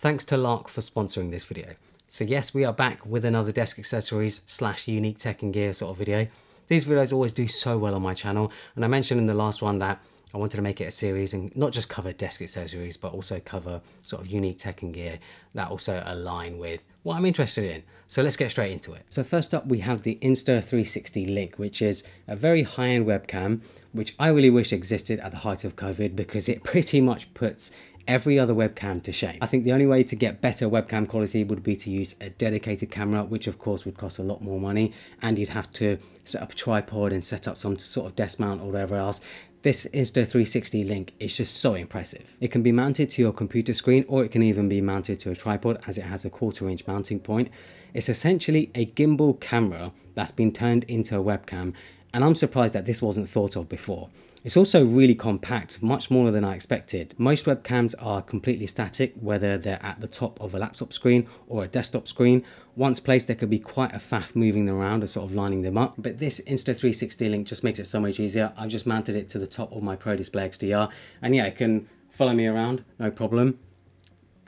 Thanks to LARQ for sponsoring this video. So yes, we are back with another desk accessories slash unique tech and gear sort of video. These videos always do so well on my channel, and I mentioned in the last one that I wanted to make it a series and not just cover desk accessories, but also cover sort of unique tech and gear that also align with what I'm interested in. So let's get straight into it. So first up, we have the Insta360 Link, which is a very high-end webcam, which I really wish existed at the height of COVID because it pretty much puts every other webcam to shame. I think the only way to get better webcam quality would be to use a dedicated camera, which of course would cost a lot more money, and you'd have to set up a tripod and set up some sort of desk mount or whatever else. This Insta360 Link is just so impressive. It can be mounted to your computer screen or it can even be mounted to a tripod as it has a quarter inch mounting point. It's essentially a gimbal camera that's been turned into a webcam and I'm surprised that this wasn't thought of before. It's also really compact, much smaller than I expected. Most webcams are completely static, whether they're at the top of a laptop screen or a desktop screen. Once placed, there could be quite a faff moving them around and sort of lining them up. But this Insta360 link just makes it so much easier. I've just mounted it to the top of my Pro Display XDR, and yeah, it can follow me around, no problem.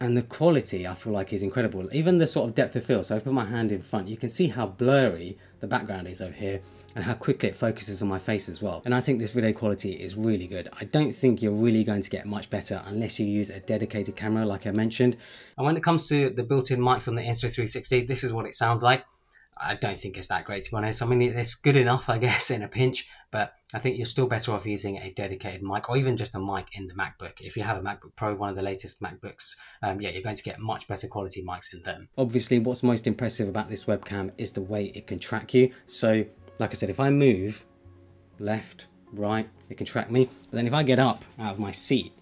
And the quality, I feel like, is incredible. Even the sort of depth of field. So I put my hand in front, you can see how blurry the background is over here and how quickly it focuses on my face as well. And I think this video quality is really good. I don't think you're really going to get much better unless you use a dedicated camera like I mentioned. And when it comes to the built-in mics on the Insta360, this is what it sounds like. I don't think it's that great to be honest. I mean, it's good enough, I guess, in a pinch, but I think you're still better off using a dedicated mic or even just a mic in the MacBook. If you have a MacBook Pro, one of the latest MacBooks, um, yeah, you're going to get much better quality mics in them. Obviously, what's most impressive about this webcam is the way it can track you. So like I said, if I move left, right, it can track me. But then if I get up out of my seat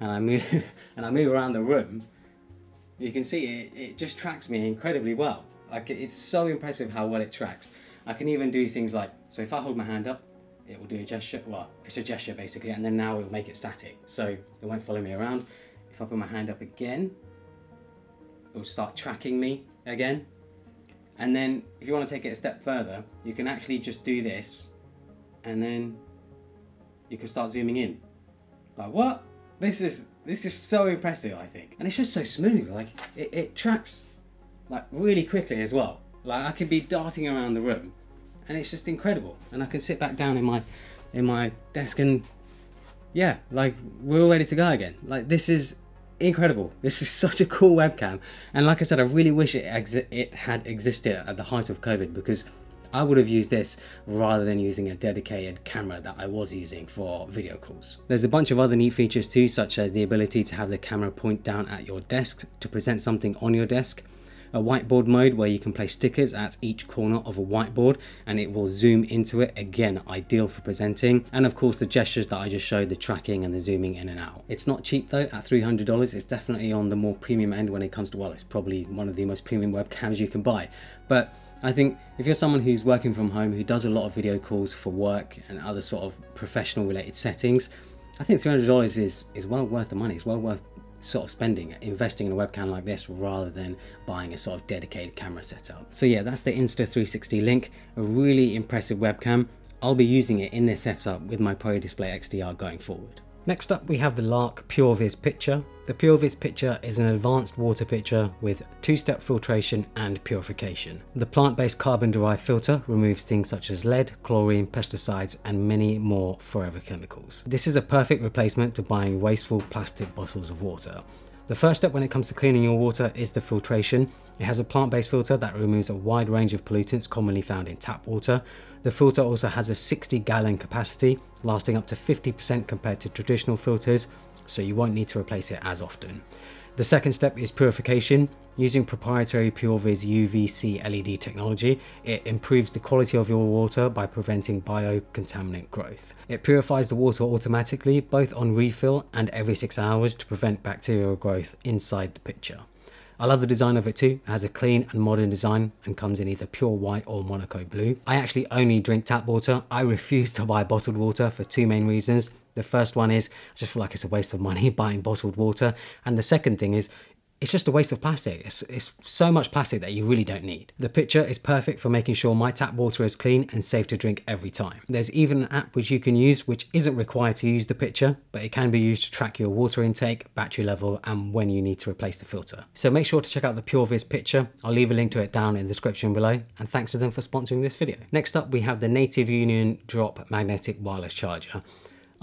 and I move and I move around the room, you can see it, it just tracks me incredibly well. Like it's so impressive how well it tracks. I can even do things like, so if I hold my hand up, it will do a gesture, well, it's a gesture basically, and then now it will make it static. So it won't follow me around. If I put my hand up again, it will start tracking me again. And then if you want to take it a step further, you can actually just do this and then you can start zooming in. Like what? This is this is so impressive, I think. And it's just so smooth, like it, it tracks like really quickly as well. Like I could be darting around the room and it's just incredible. And I can sit back down in my in my desk and yeah, like we're all ready to go again. Like this is incredible. This is such a cool webcam. And like I said, I really wish it, it had existed at the height of COVID because I would have used this rather than using a dedicated camera that I was using for video calls. There's a bunch of other neat features too, such as the ability to have the camera point down at your desk to present something on your desk a whiteboard mode where you can place stickers at each corner of a whiteboard and it will zoom into it. Again ideal for presenting. And of course the gestures that I just showed the tracking and the zooming in and out. It's not cheap though at $300 it's definitely on the more premium end when it comes to well it's probably one of the most premium webcams you can buy. But I think if you're someone who's working from home who does a lot of video calls for work and other sort of professional related settings I think $300 is, is well worth the money. It's well worth sort of spending investing in a webcam like this rather than buying a sort of dedicated camera setup. So yeah, that's the Insta360 link, a really impressive webcam. I'll be using it in this setup with my Pro Display XDR going forward. Next up we have the LARQ PureVis Pitcher. The PureVis Pitcher is an advanced water pitcher with two-step filtration and purification. The plant-based carbon-derived filter removes things such as lead, chlorine, pesticides and many more forever chemicals. This is a perfect replacement to buying wasteful plastic bottles of water. The first step when it comes to cleaning your water is the filtration. It has a plant-based filter that removes a wide range of pollutants commonly found in tap water. The filter also has a 60 gallon capacity, lasting up to 50% compared to traditional filters, so you won't need to replace it as often. The second step is purification. Using proprietary PureVis UVC LED technology, it improves the quality of your water by preventing biocontaminant growth. It purifies the water automatically, both on refill and every 6 hours to prevent bacterial growth inside the pitcher. I love the design of it too. It has a clean and modern design and comes in either pure white or Monaco blue. I actually only drink tap water. I refuse to buy bottled water for two main reasons. The first one is I just feel like it's a waste of money buying bottled water. And the second thing is it's just a waste of plastic. It's, it's so much plastic that you really don't need. The pitcher is perfect for making sure my tap water is clean and safe to drink every time. There's even an app which you can use which isn't required to use the pitcher, but it can be used to track your water intake, battery level, and when you need to replace the filter. So make sure to check out the PureVis pitcher. I'll leave a link to it down in the description below, and thanks to them for sponsoring this video. Next up, we have the Native Union Drop Magnetic Wireless Charger.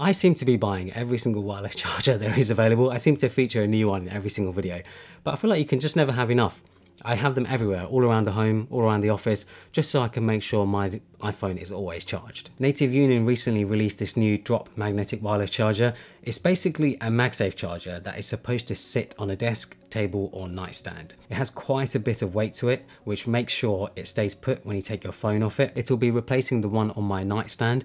I seem to be buying every single wireless charger there is available. I seem to feature a new one in every single video, but I feel like you can just never have enough. I have them everywhere, all around the home, all around the office, just so I can make sure my iPhone is always charged. Native Union recently released this new drop magnetic wireless charger. It's basically a MagSafe charger that is supposed to sit on a desk, table or nightstand. It has quite a bit of weight to it, which makes sure it stays put when you take your phone off it. It'll be replacing the one on my nightstand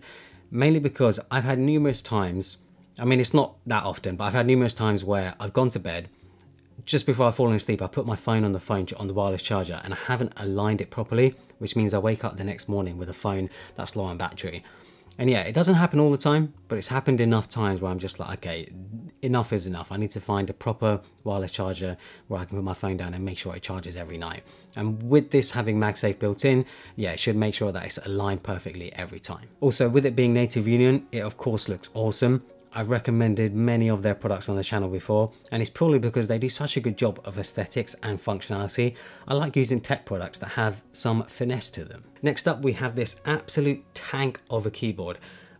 mainly because I've had numerous times, I mean, it's not that often, but I've had numerous times where I've gone to bed, just before I've fallen asleep, I put my phone on the phone on the wireless charger and I haven't aligned it properly, which means I wake up the next morning with a phone that's low on battery. And yeah, it doesn't happen all the time, but it's happened enough times where I'm just like, okay, enough is enough. I need to find a proper wireless charger where I can put my phone down and make sure it charges every night. And with this having MagSafe built in, yeah, it should make sure that it's aligned perfectly every time. Also, with it being Native Union, it of course looks awesome. I've recommended many of their products on the channel before, and it's purely because they do such a good job of aesthetics and functionality. I like using tech products that have some finesse to them. Next up, we have this absolute tank of a keyboard.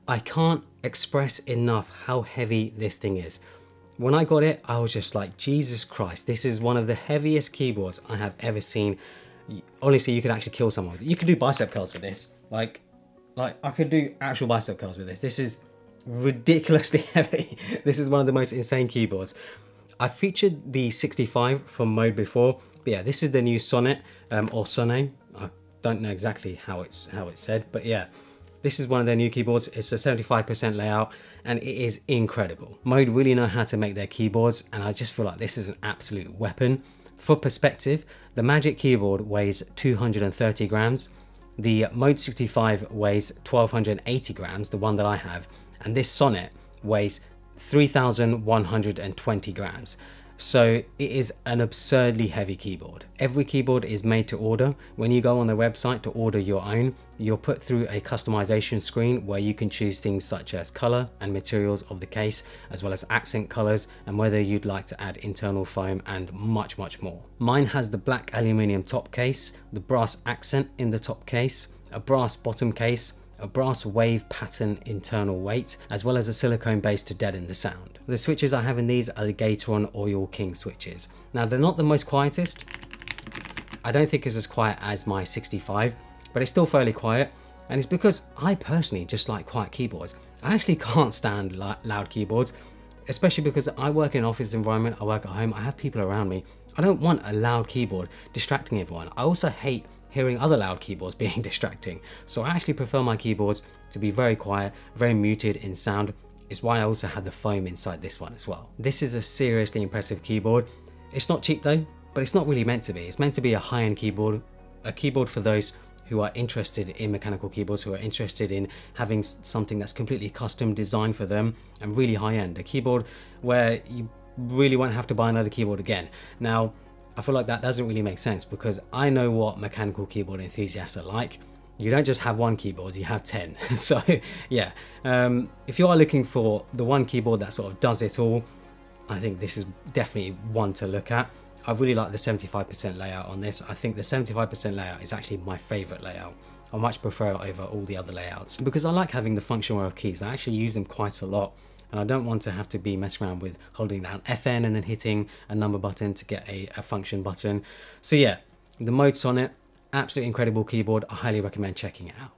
I can't express enough how heavy this thing is. When I got it, I was just like, Jesus Christ, this is one of the heaviest keyboards I have ever seen. Honestly, you could actually kill someone. You could do bicep curls with this. Like, like I could do actual bicep curls with this. This is ridiculously heavy. this is one of the most insane keyboards. I featured the 65 from Mode before, but yeah, this is the new Sonnet um, or Sonnet. I don't know exactly how it's how it's said, but yeah, this is one of their new keyboards. It's a 75% layout and it is incredible. Mode really know how to make their keyboards and I just feel like this is an absolute weapon. For perspective, the Magic keyboard weighs 230 grams. The Mode 65 weighs 1280 grams, the one that I have, and this Sonnet weighs 3,120 grams. So it is an absurdly heavy keyboard. Every keyboard is made to order. When you go on the website to order your own, you're put through a customization screen where you can choose things such as color and materials of the case, as well as accent colors and whether you'd like to add internal foam and much, much more. Mine has the black aluminium top case, the brass accent in the top case, a brass bottom case, a brass wave pattern internal weight, as well as a silicone base to deaden the sound. The switches I have in these are the Gateron Oil King switches. Now they're not the most quietest. I don't think it's as quiet as my 65, but it's still fairly quiet. And it's because I personally just like quiet keyboards. I actually can't stand loud keyboards, especially because I work in an office environment, I work at home, I have people around me. I don't want a loud keyboard distracting everyone. I also hate hearing other loud keyboards being distracting. So I actually prefer my keyboards to be very quiet, very muted in sound. It's why I also had the foam inside this one as well. This is a seriously impressive keyboard. It's not cheap though, but it's not really meant to be. It's meant to be a high-end keyboard, a keyboard for those who are interested in mechanical keyboards, who are interested in having something that's completely custom designed for them and really high end. A keyboard where you really won't have to buy another keyboard again. Now, I feel like that doesn't really make sense because I know what mechanical keyboard enthusiasts are like. You don't just have one keyboard, you have 10. so yeah, um, if you are looking for the one keyboard that sort of does it all, I think this is definitely one to look at. I really like the 75% layout on this. I think the 75% layout is actually my favorite layout. I much prefer it over all the other layouts because I like having the function of keys. I actually use them quite a lot and I don't want to have to be messing around with holding down FN and then hitting a number button to get a, a function button. So yeah, the Mode Sonnet, absolutely incredible keyboard. I highly recommend checking it out.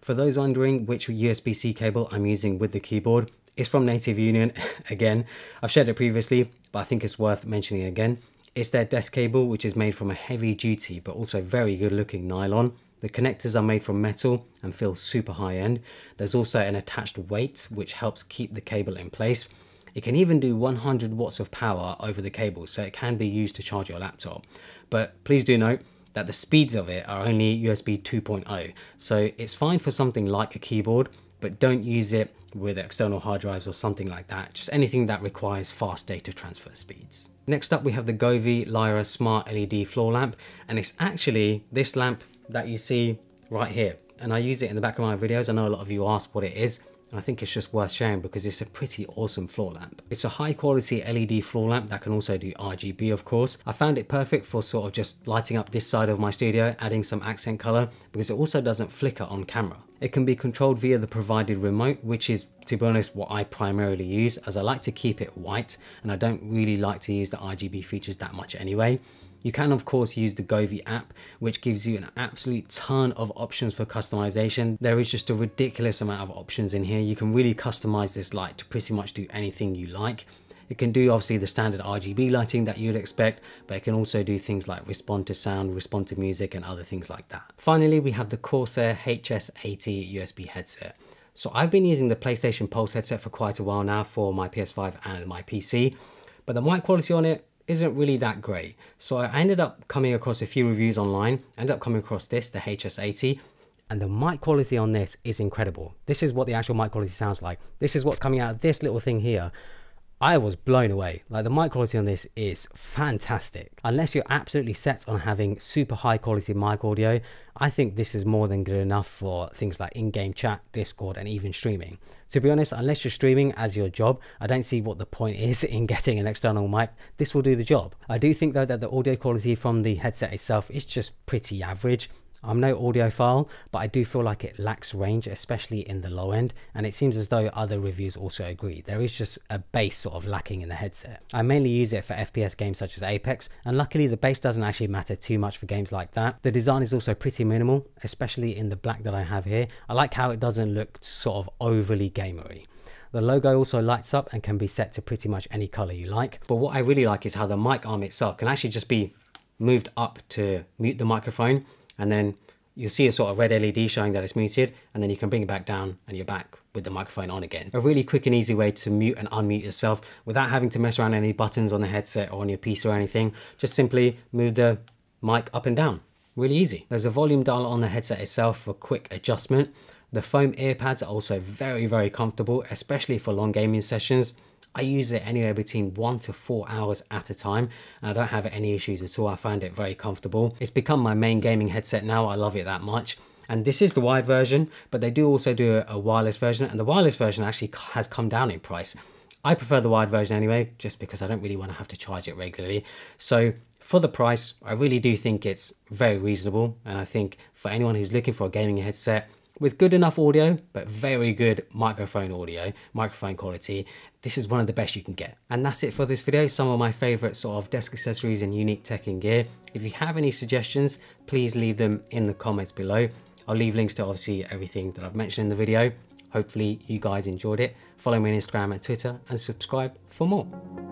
For those wondering which USB-C cable I'm using with the keyboard, it's from Native Union. again, I've shared it previously, but I think it's worth mentioning again. It's their desk cable, which is made from a heavy duty, but also very good looking nylon. The connectors are made from metal and feel super high end. There's also an attached weight which helps keep the cable in place. It can even do 100 watts of power over the cable, so it can be used to charge your laptop. But please do note that the speeds of it are only USB 2.0, so it's fine for something like a keyboard, but don't use it with external hard drives or something like that, just anything that requires fast data transfer speeds. Next up we have the Govee Lyra Smart LED floor lamp, and it's actually this lamp that you see right here. And I use it in the back of my videos, I know a lot of you ask what it is, I think it's just worth sharing because it's a pretty awesome floor lamp. It's a high quality LED floor lamp that can also do RGB of course. I found it perfect for sort of just lighting up this side of my studio, adding some accent color because it also doesn't flicker on camera. It can be controlled via the provided remote, which is, to be honest, what I primarily use as I like to keep it white and I don't really like to use the RGB features that much anyway. You can of course use the Govee app, which gives you an absolute ton of options for customization. There is just a ridiculous amount of options in here. You can really customize this light to pretty much do anything you like. It can do obviously the standard RGB lighting that you'd expect, but it can also do things like respond to sound, respond to music and other things like that. Finally, we have the Corsair HS80 USB headset. So I've been using the PlayStation Pulse headset for quite a while now for my PS5 and my PC, but the mic quality on it isn't really that great. So I ended up coming across a few reviews online, ended up coming across this, the HS80, and the mic quality on this is incredible. This is what the actual mic quality sounds like. This is what's coming out of this little thing here. I was blown away. Like the mic quality on this is fantastic. Unless you're absolutely set on having super high quality mic audio, I think this is more than good enough for things like in-game chat, Discord, and even streaming. To be honest, unless you're streaming as your job, I don't see what the point is in getting an external mic. This will do the job. I do think though that the audio quality from the headset itself is just pretty average. I'm no audiophile, but I do feel like it lacks range, especially in the low end, and it seems as though other reviews also agree. There is just a bass sort of lacking in the headset. I mainly use it for FPS games such as Apex, and luckily the bass doesn't actually matter too much for games like that. The design is also pretty minimal, especially in the black that I have here. I like how it doesn't look sort of overly gamery. The logo also lights up and can be set to pretty much any color you like. But what I really like is how the mic arm itself can actually just be moved up to mute the microphone and then you'll see a sort of red LED showing that it's muted and then you can bring it back down and you're back with the microphone on again. A really quick and easy way to mute and unmute yourself without having to mess around any buttons on the headset or on your piece or anything. Just simply move the mic up and down. Really easy. There's a volume dial on the headset itself for quick adjustment. The foam ear pads are also very, very comfortable, especially for long gaming sessions. I use it anywhere between one to four hours at a time and I don't have any issues at all. I find it very comfortable. It's become my main gaming headset now. I love it that much. And this is the wired version, but they do also do a wireless version and the wireless version actually has come down in price. I prefer the wired version anyway, just because I don't really want to have to charge it regularly. So for the price, I really do think it's very reasonable. And I think for anyone who's looking for a gaming headset, with good enough audio, but very good microphone audio, microphone quality, this is one of the best you can get. And that's it for this video, some of my favorite sort of desk accessories and unique tech and gear. If you have any suggestions, please leave them in the comments below. I'll leave links to obviously everything that I've mentioned in the video. Hopefully you guys enjoyed it. Follow me on Instagram and Twitter and subscribe for more.